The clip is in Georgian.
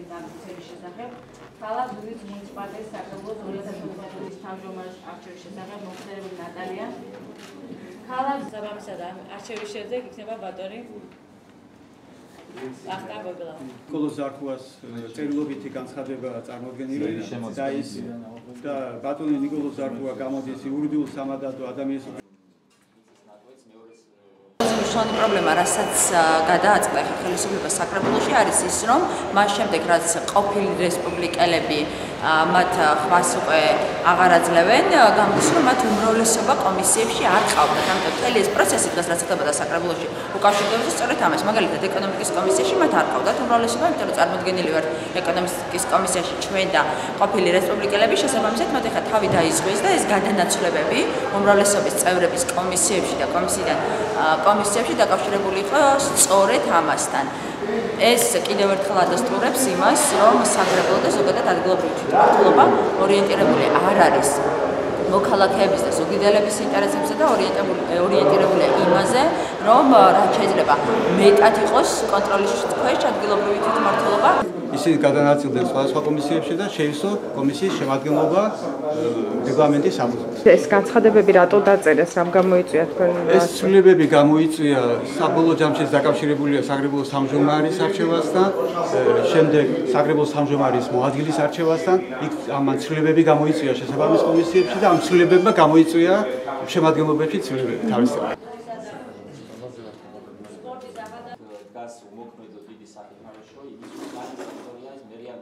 მოხსენებით ნაკრების შესახებ. ქალაქ დუბის მუნიციპალიტეტის საკრებულოს 2015 წლის თავმჯდომარის არჩევის შესახებ მოხსენებით ნატალია. ქალაქ საბამისა და არჩევის შემდეგ იქნება ბატონი ახლა გოგლა. კოლოს ზარქუას წერილობითი განცხადება წარმოდგენილი და ის და ბატონი ნიკოლოზ ზარქუა გამოდის იურიდიულ სამადადო ადამიანის მნიშვნელოვანი პრობლემა, რასაც გადააწყდა ხელისუფლება საკრებულოში, არის ის, რომ მას შემდეგ რაც ყოფილი რესპუბლიკელები მათ ხვას უკვე აღარ აძლევენ, გამოდის რომ მათ უმრავლესობა კომისიებში არ ყავდათ. ამიტომ მთელი ეს პროცესი დღეს რაც ხდებოდა საკრებულოში, უკავშირდებოდა სწორედ ამას. მაგალითად, ეკონომიკის კომისიაში მათ არ ყავდათ უმრავლესობა, იმიტომ რომ წარმოქმნილი ვარ ეკონომიკის კომისიაში ჩვენ და ყოფილი რესპუბლიკელები შესაბამისად მათ ეხა თავი დაიწყეს და ეს გადანაცვლებები უმრავლესობის წევრების კომისიებში და კომისიიდან კომისიებში დაკავშირებული იყო სწორედ ამასთან. ეს კიდევ ერთხელ ადასტურებს იმას, რომ საგრებულო და ზოგადად ადგილობრივი თვითმმართველობა ორიენტირებული არ არის მოქალაქეების და ზოგადელების ინტერესებზე და ორიენტირებულია იმაზე, რომ რაც შეიძლება მეტად იყოს კონტროლის ქვეშ ადგილობრივი თვითმმართველობა. ისიც გადანაწილდნენ სხვადასხვა კომისიებში და შეივსო კომისიის შემადგენლობა რეგლამენტის საფუძველზე. ეს განცხადებები რატო დაწერეს, რამ გამოიწვია თქვენ? ეს ცვლილებები გამოიწვია საბოლოო ჯამში დაკავშირებულია საგრებულოს სამჯომარის არჩევასთან, შემდეგ საგრებულოს სამჯომარის მოადგილის არჩევასთან, იქ ამ ცვლილებები გამოიწვია შესაბამის კომისიებში და ამ ცვლილებებმა გამოიწვია შემადგენლობებში ცვლილებები თავისთავად. დგას უმოქმედო დიდი საკითხარიშო, იმის უკან ისტორიას მერიან